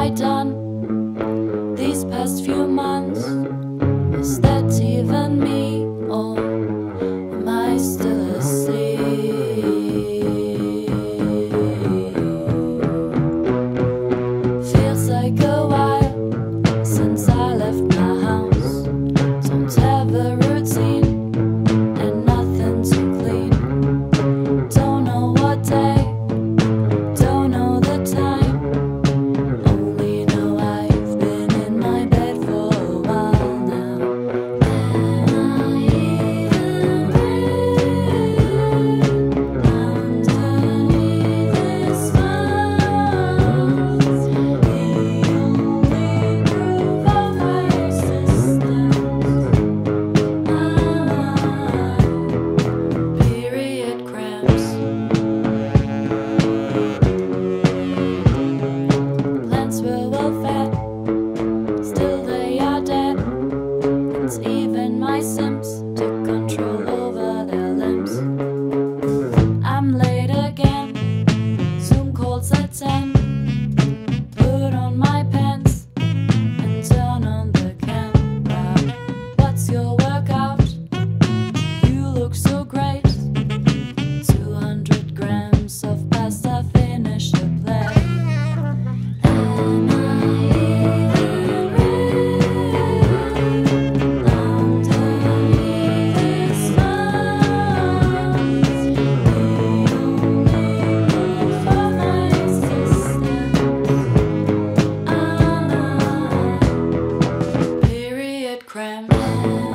I done these past few months? Zoom calls crammed.